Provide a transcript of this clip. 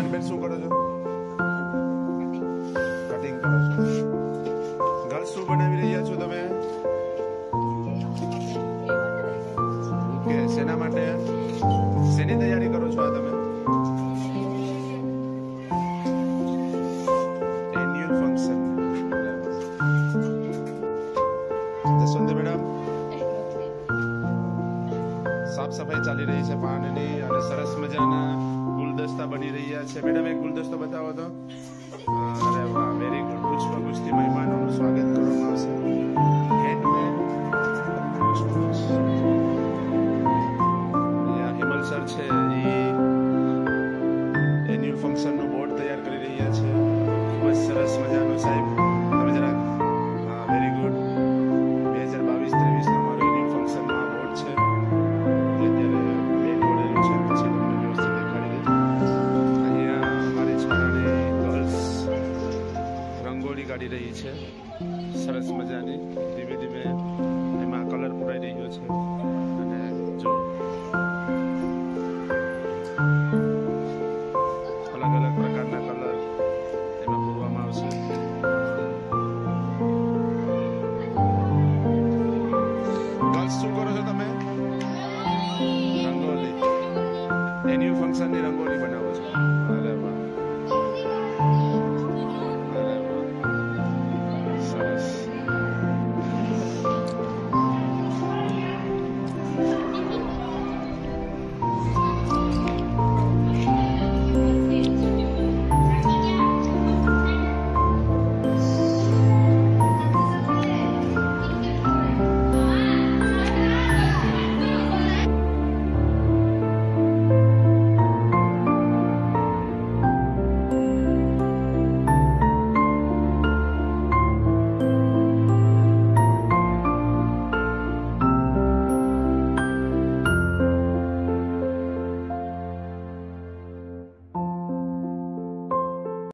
શિવાનીબેન શું કરો છો? કટિંગ કરો છો. ગર્લ્સ શું બનાવી રહ્યા છો તમે? ઓકે, શેના માટે? શેની તૈયારી કરો છો આ તમે? Annual function madam. સાફ સફાઈ ચાલી રહી છે, પાણીની અને સરસ મજાના ગુલદસ્તા બની રહ્યા છે. મેડમ, એક ગુલદસ્તો બતાવો તો. અરે વાહ વેરી ગુડ પુષ્પ ગુસ્તી મહેમાનોનું સ્વાગત કરવામાં આવશે. છે. એ ફંક્શનનું બોર્ડ તૈયાર કરી રહ્યા છે. ખૂબ જ સરસ મજાનું સાહેબ. કાઢી રહી છે. સરસ મજાની ધીમે ધીમે એમાં કલર પુરાઈ રહ્યો છે. અને જો અલગ અલગ પ્રકારના કલર એમાં પૂરવામાં આવશે. ગર્લ્સ શું કરો છો તમે? રંગોલી. એન્યુ ફંક્શનની રંગોલી બનાવો